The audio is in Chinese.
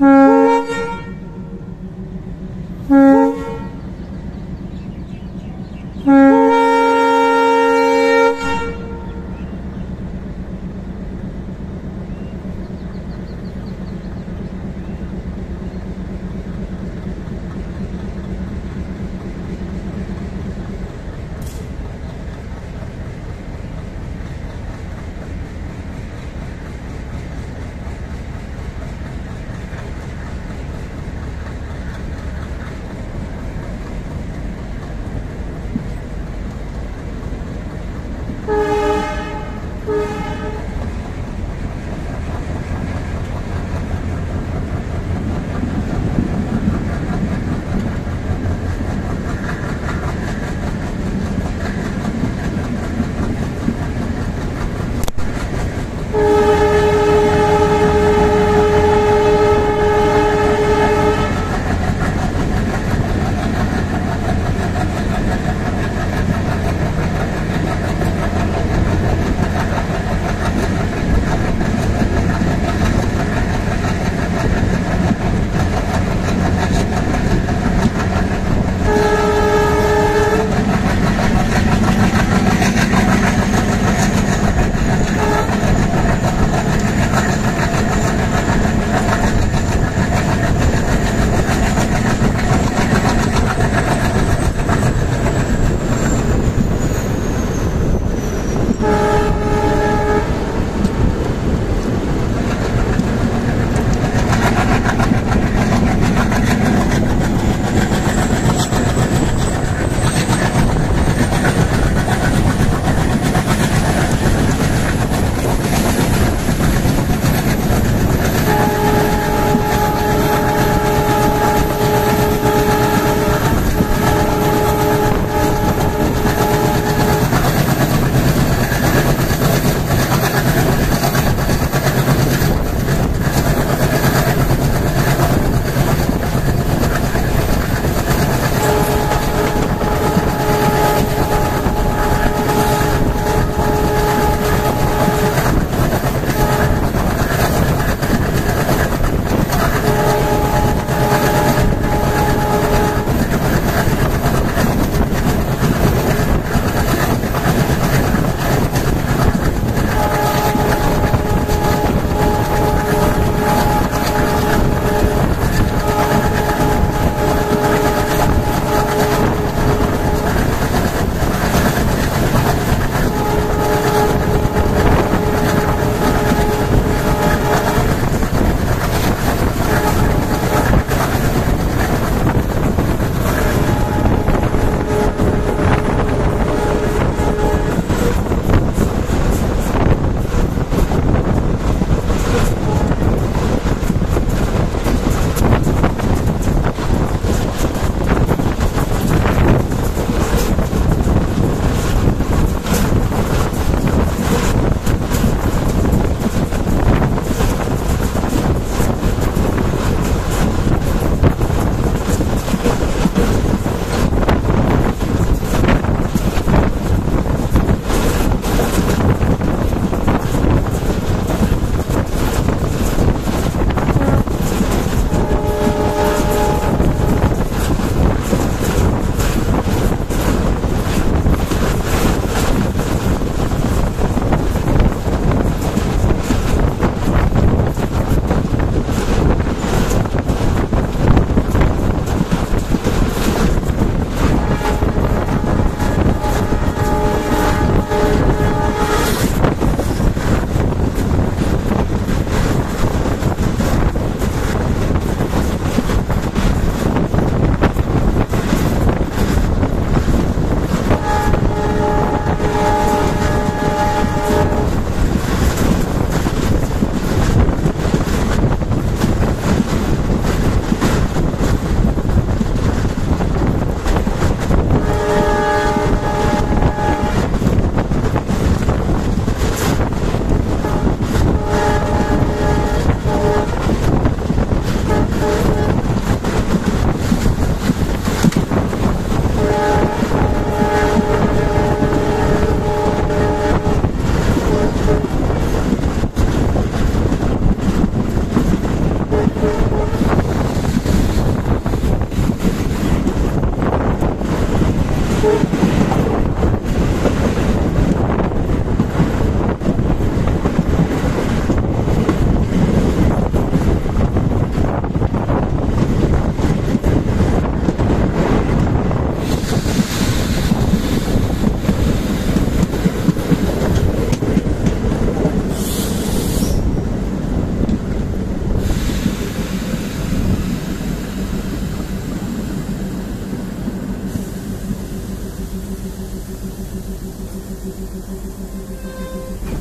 嗯。